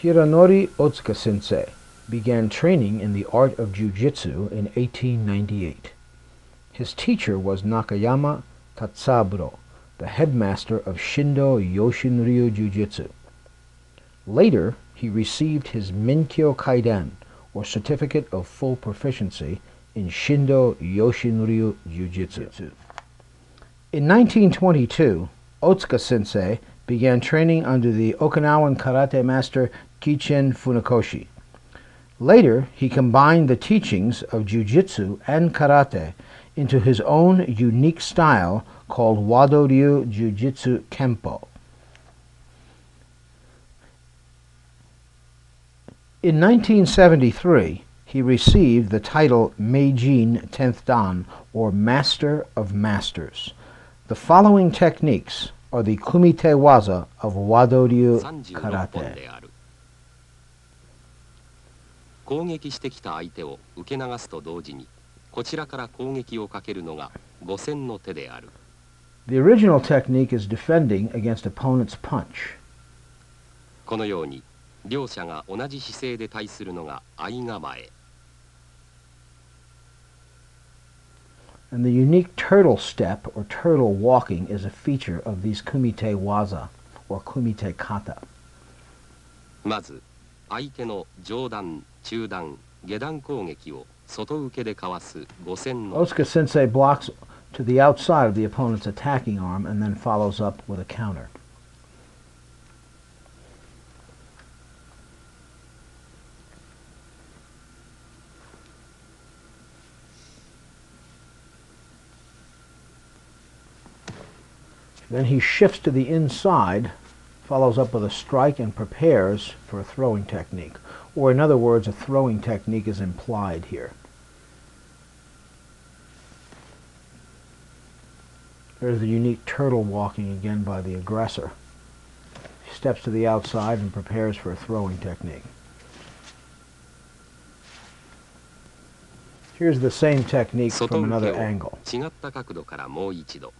Hironori Otsuka sensei began training in the art of jiu-jitsu in 1898. His teacher was Nakayama Tatsusaburo, the headmaster of Shindo Yoshinryu Jiu-Jitsu. Later, he received his Menkyo Kaiden, or Certificate of Full Proficiency, in Shindo Yoshinryu Jiu-Jitsu. In 1922, Otsuka sensei began training under the Okinawan karate master Gichin Funakoshi. Later, he combined the teachings of jiu-jitsu and karate into his own unique style called Wado Ryu Jiu-Jitsu Kempo. In 1973, he received the title Meijin 10th Dan, or Master of Masters. The following techniques are the kumite waza of Wado-ryu karate. 攻撃してきた相手を受け流すと同時にこちらから攻撃をかけるのが五線の手である。The original technique is defending against opponent's punch. このように両者が同じ姿勢で対するのが相構え。And the unique turtle step or turtle walking is a feature of these kumite waza or kumite kata. まず相手の上段、中段、下段攻撃を外受けでかわす五線の Otsuka sensei blocks to the outside of the opponent's attacking arm and then follows up with a counter. Then he shifts to the inside, follows up with a strike, and prepares for a throwing technique. Or in other words, a throwing technique is implied here. There's the unique turtle walking again by the aggressor. He steps to the outside and prepares for a throwing technique. Here's the same technique 外 from 受 another けを angle. 違った角度からもう一度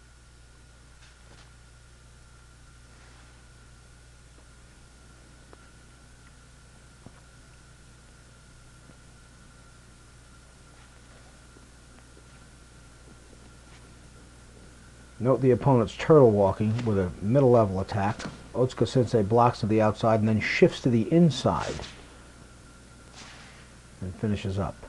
Note the opponent's turtle walking with a middle level attack. Otsuka Sensei blocks to the outside and then shifts to the inside and finishes up.「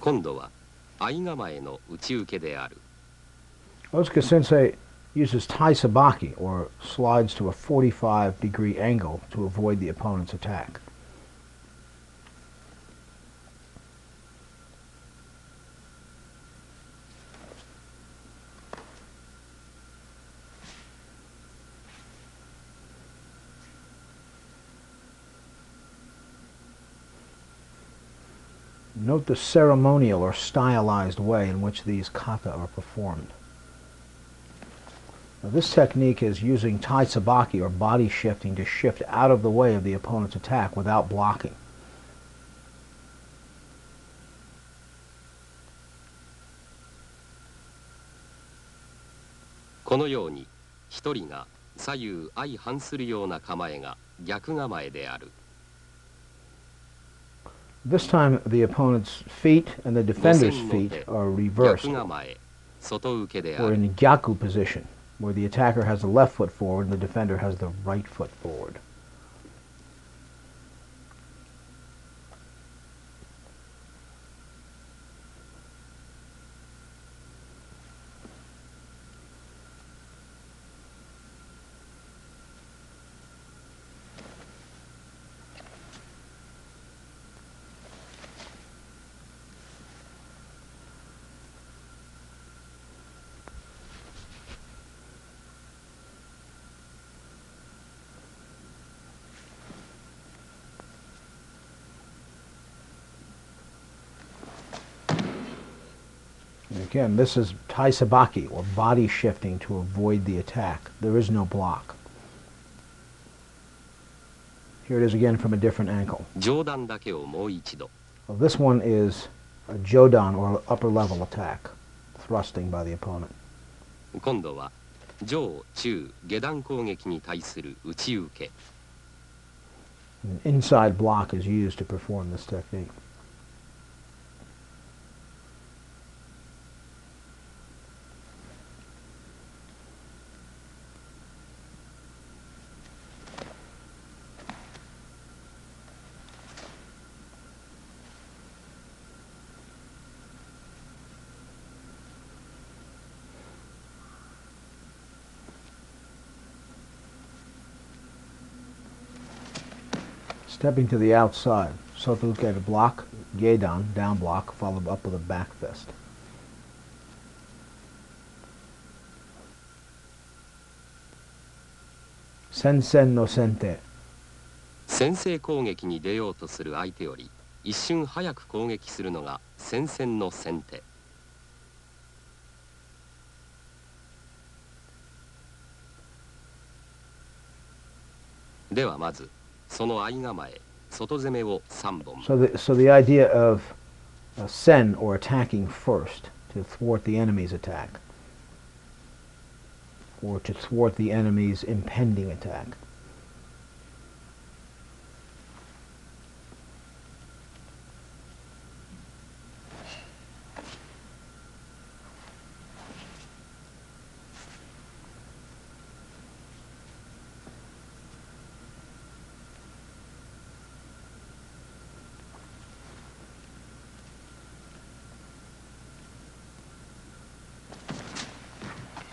今度は相構えの打ち受けである。Otsuka sensei uses tai sabaki or slides to a 45 degree angle to avoid the opponent's attack. Note the ceremonial or stylized way in which these kata are performed. Now, this technique is using tai sabaki or body shifting to shift out of the way of the opponent's attack without blocking. このように一人が左右相反するような構えが逆構えである this time the opponent's feet and the defender's feet are reversed. We're in gyaku position, where the attacker has the left foot forward and the defender has the right foot forward. Again, this is tai sabaki, or body shifting to avoid the attack. There is no block. Here it is again from a different angle. 上段だけをもう一度 Well, this one is a jodan, or upper level attack, thrusting by the opponent. 今度は上中下段攻撃に対する打ち受け An inside block is used to perform this technique. Stepping to the outside. Soto gave a block, Gedan, down block, followed up with a back fist. Sensen no sente. 先制攻撃に出ようとする相手より一瞬早く攻撃するのが先々の先手ではまず その相構え外攻めを3本 So the, so the idea of uh, sen, or attacking first, to thwart the enemy's attack, or to thwart the enemy's impending attack.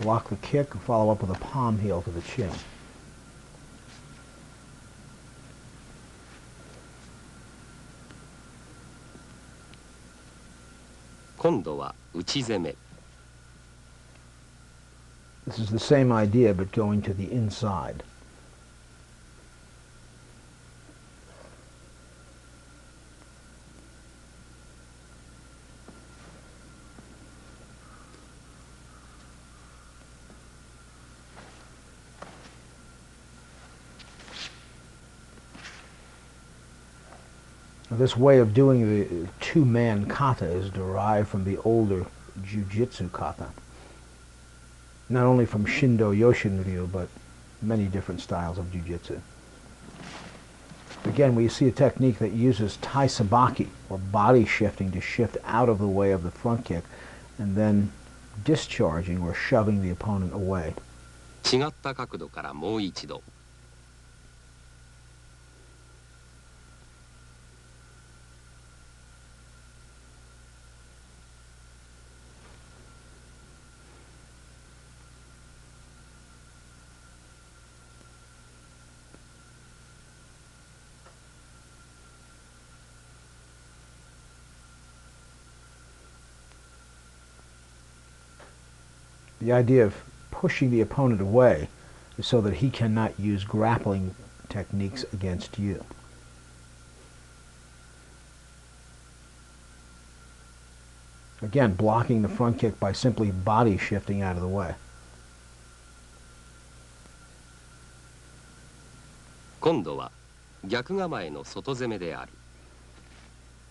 block the kick and follow up with a palm heel to the chin. This is the same idea, but going to the inside. this way of doing the two-man kata is derived from the older jujitsu kata. Not only from Shindo Yoshinryu, but many different styles of jujitsu. Again, we see a technique that uses tai sabaki, or body shifting, to shift out of the way of the front kick, and then discharging or shoving the opponent away. 違った角度からもう一度 The idea of pushing the opponent away is so that he cannot use grappling techniques against you. Again, blocking the front kick by simply body shifting out of the way. 今度は逆構えの外攻めである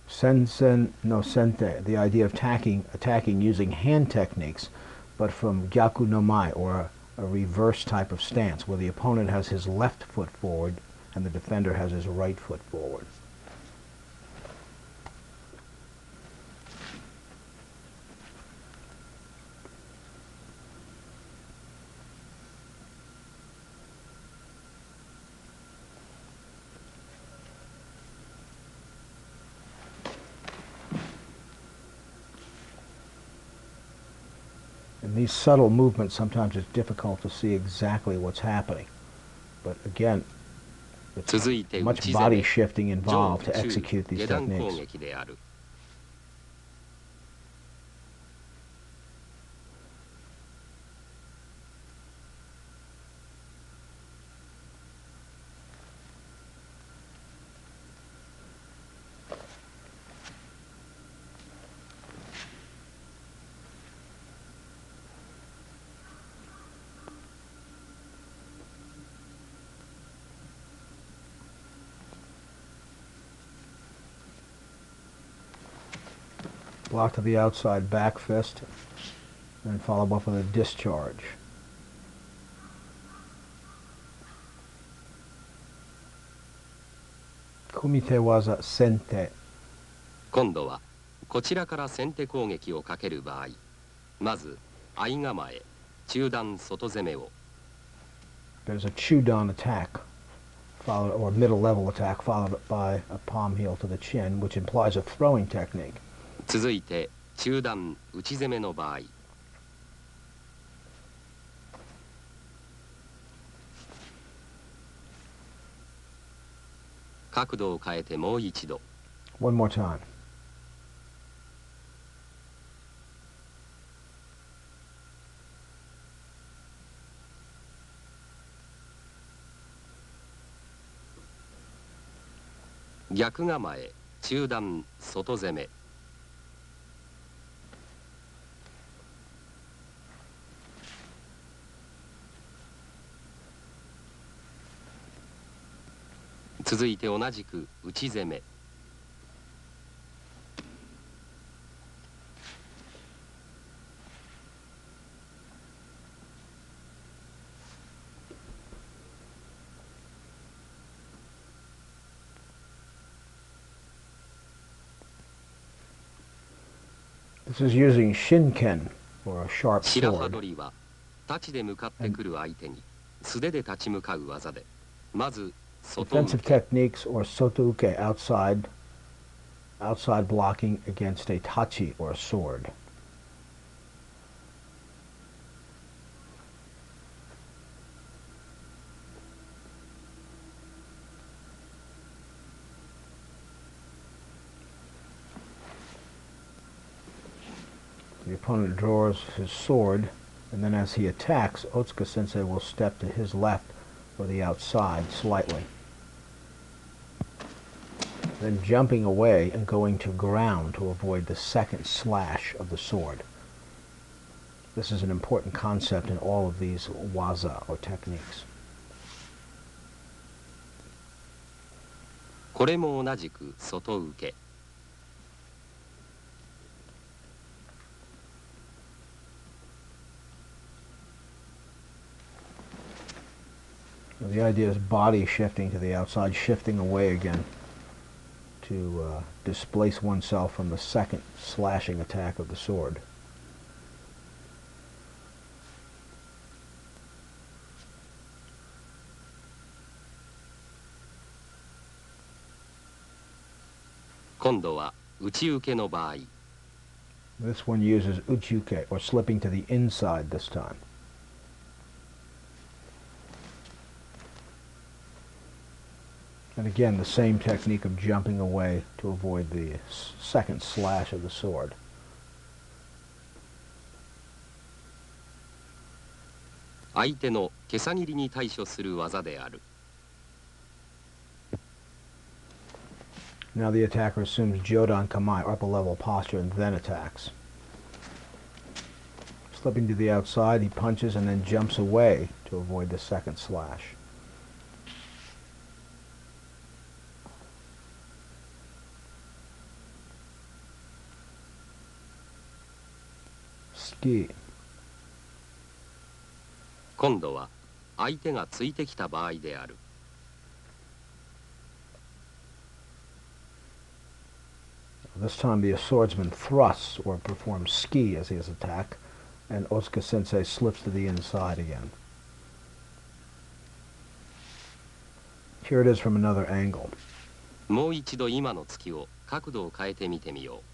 Sensen no sente, the idea of attacking, attacking using hand techniques but from gyaku no mai, or a, reverse type of stance, where the opponent has his left foot forward and the defender has his right foot forward. In these subtle movements, sometimes it's difficult to see exactly what's happening. But again, it's much body shifting involved to execute these techniques. Block to the outside back fist, and follow up with a discharge. Kumite waza sente. 今度はこちらから先手攻撃をかける場合まず相構え中段外攻めを There's a chudan attack, followed, or middle level attack, followed by a palm heel to the chin, which implies a throwing technique. 続いて中段内攻めの場合。角度を変えてもう一度。One more time. 逆構え中段外攻め続いて同じく内攻め。This is using shinken, or a sharp 白羽りは太刀で向かってくる相手に素手で立ち向かう技でまず Defensive techniques or sotouke outside outside blocking against a tachi or a sword. The opponent draws his sword, and then as he attacks, Otsuka-sensei will step to his left or the outside slightly Then jumping away and going to ground to avoid the second slash of the sword. This is an important concept in all of these waza or techniques. これも同じく外受け The idea is body shifting to the outside, shifting away again to uh, displace oneself from the second slashing attack of the sword. This one uses uchiuke, or slipping to the inside this time. And again, the same technique of jumping away to avoid the second slash of the sword. Now the attacker assumes Jodan Kamae, upper level posture, and then attacks. Slipping to the outside, he punches and then jumps away to avoid the second slash. 今度は相手がついてきた場合である。もう一度今の突きを角度を変えてみてみよう。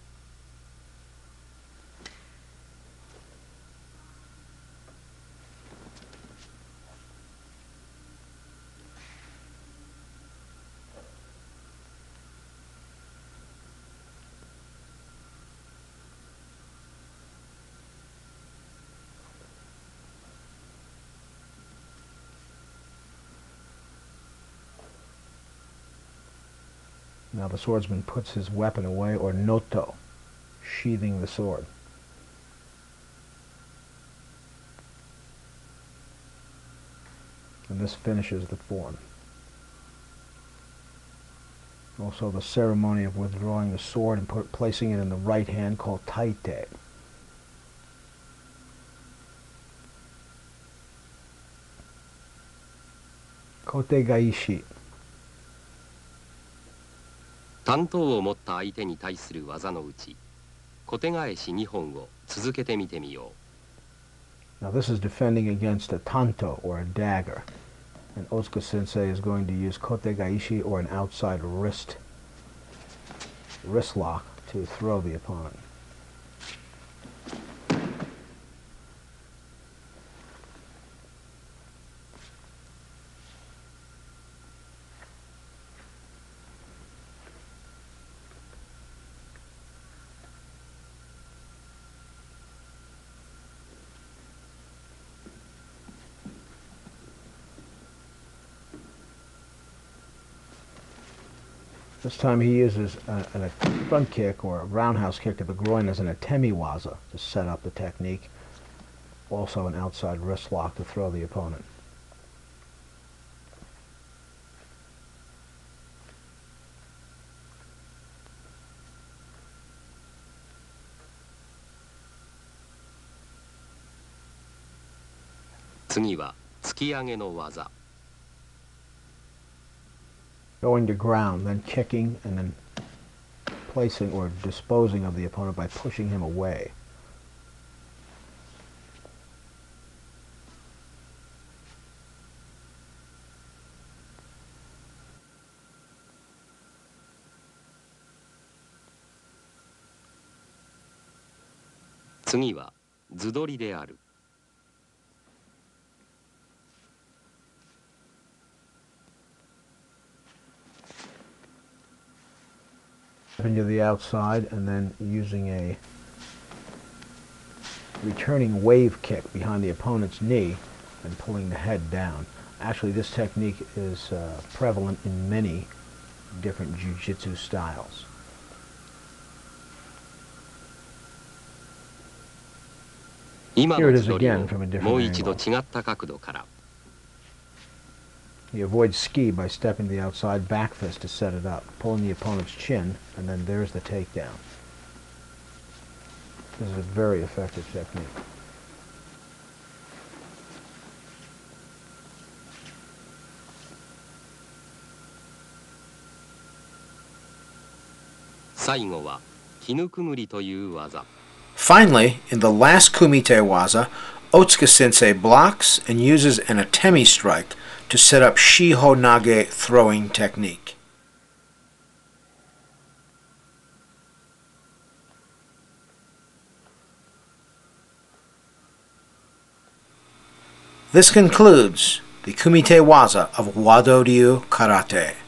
The swordsman puts his weapon away, or noto, sheathing the sword. And this finishes the form. Also the ceremony of withdrawing the sword and put, placing it in the right hand called taite. Kote gaeshi. 担当を持った相手に対する技のうち小手返し2本を続けてみてみよう。Now this is defending against a tanto or a dagger. And Otsuka sensei is going to use kote gaishi or an outside wrist wrist lock to throw the opponent. This time he uses a, a, front kick or a roundhouse kick to the groin as an atemi waza to set up the technique. Also an outside wrist lock to throw the opponent going to ground, then kicking, and then placing or disposing of the opponent by pushing him away. Next 図取りである。 into the outside and then using a returning wave kick behind the opponent's knee and pulling the head down. Actually, this technique is uh, prevalent in many different jiu-jitsu styles. Here it is again from a different angle. He avoids ski by stepping to the outside back fist to set it up, pulling the opponent's chin, and then there's the takedown. This is a very effective technique. Finally, in the last kumite waza, Otsuka sensei blocks and uses an atemi strike to set up Shiho Nage throwing technique. This concludes the Kumite Waza of Wado Ryu Karate.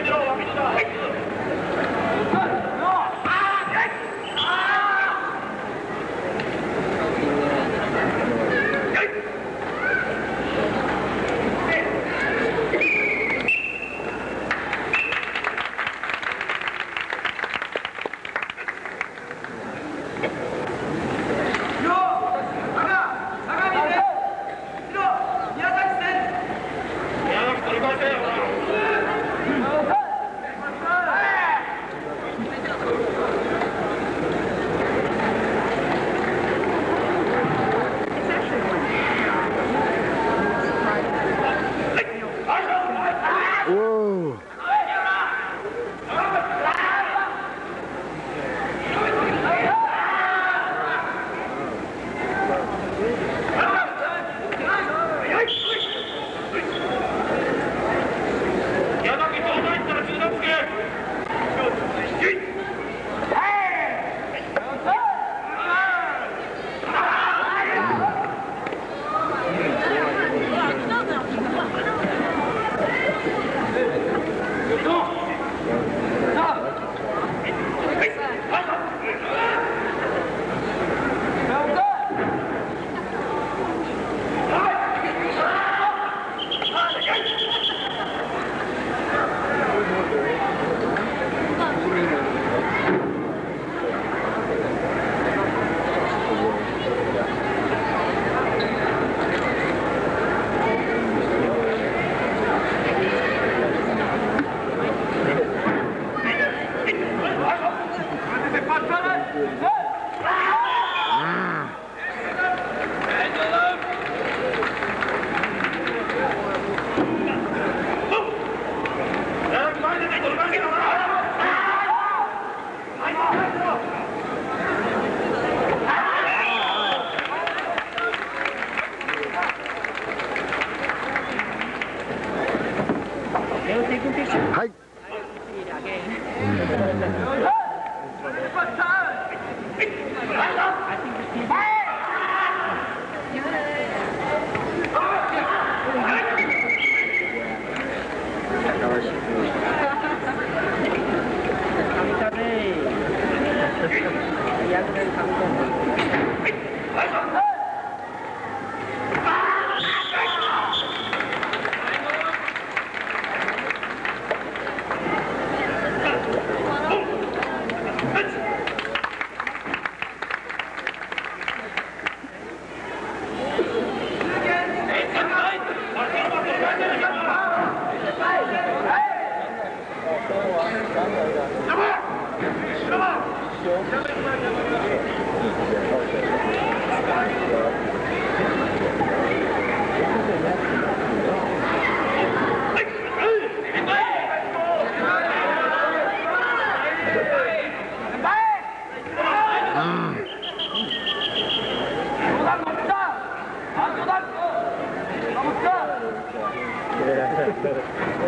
hydraulic starting. Better.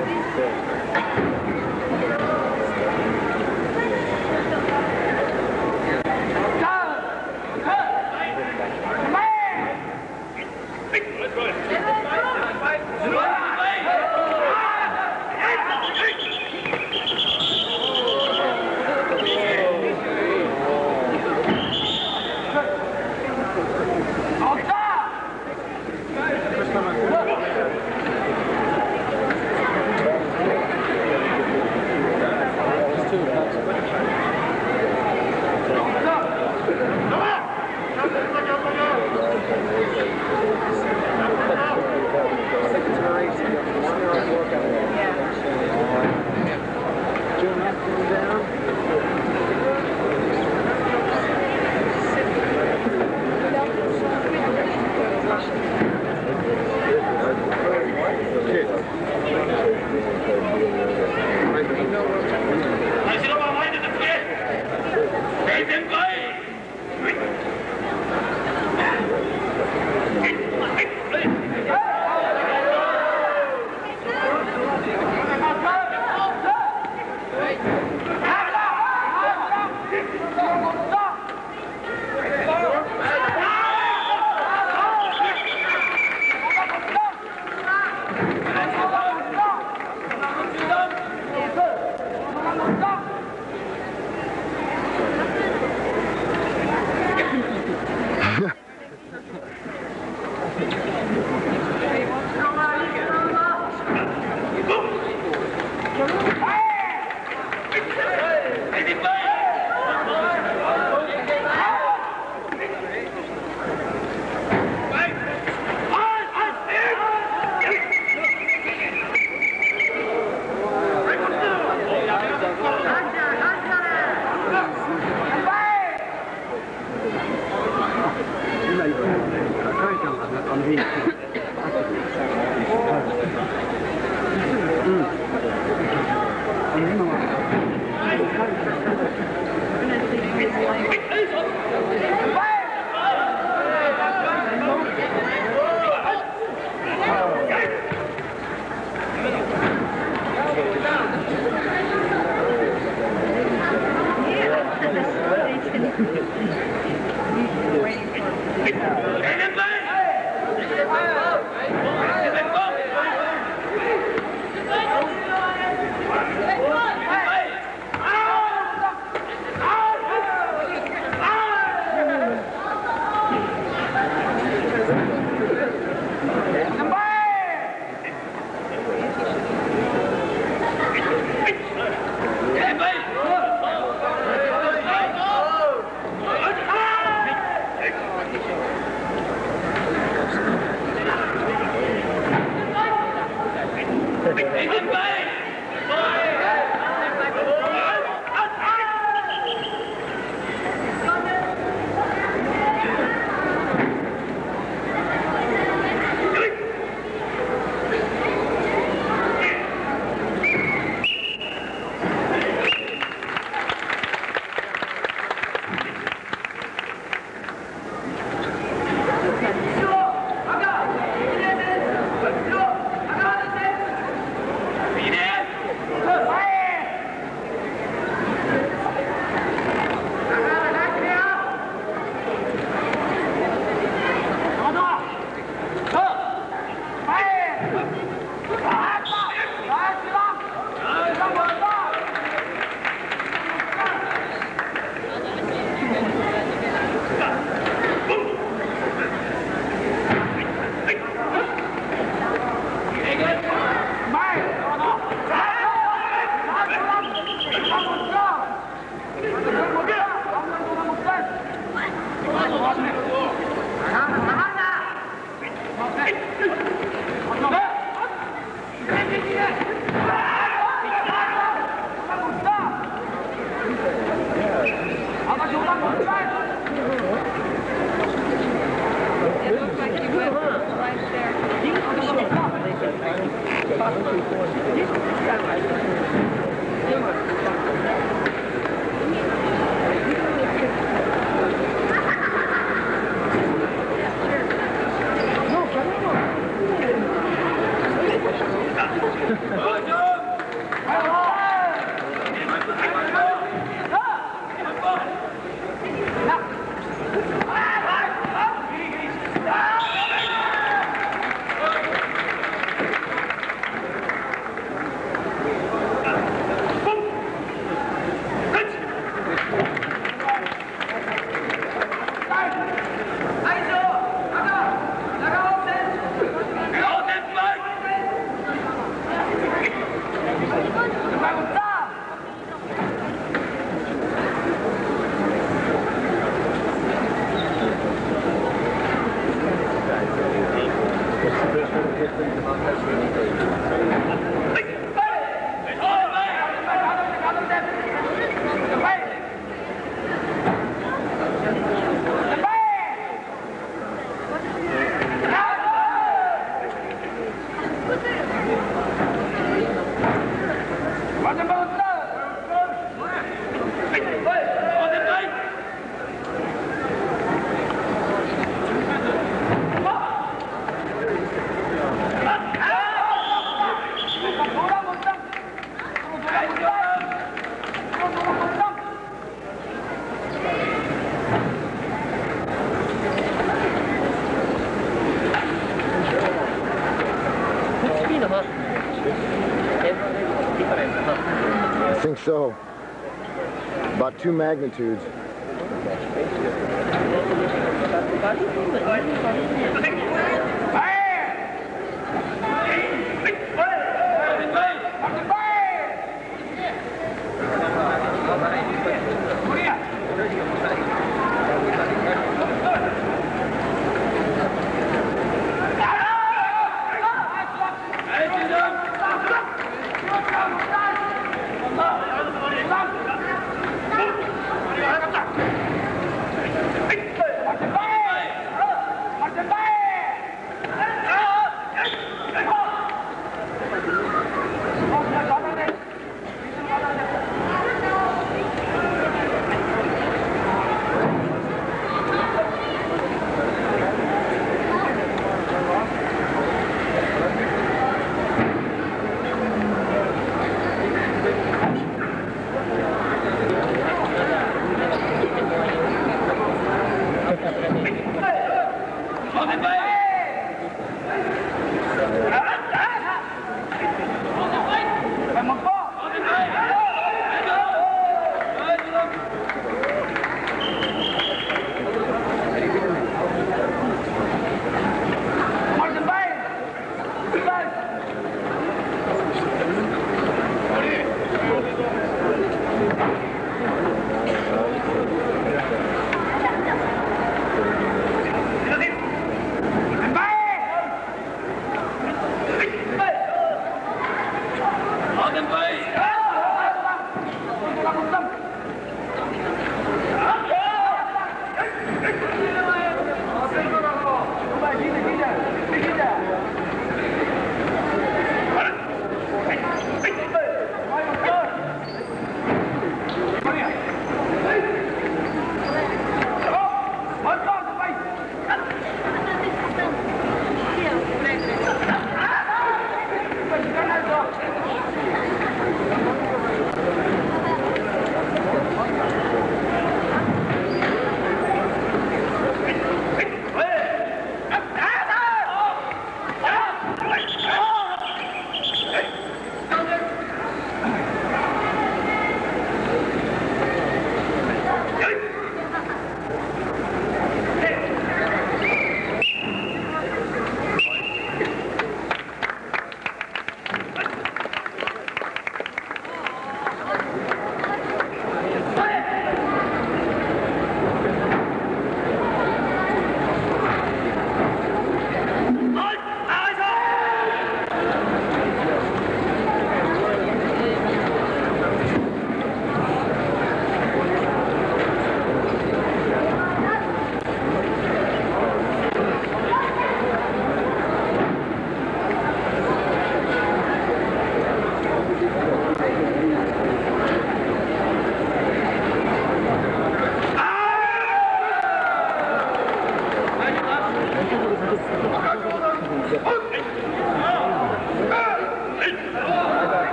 Two magnitudes. la montaña.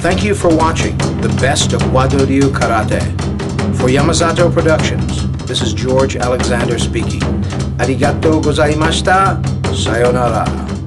Thank you for watching the best of Wado-ryu Karate. For Yamazato Productions, this is George Alexander speaking. Arigatou gozaimashita. Sayonara.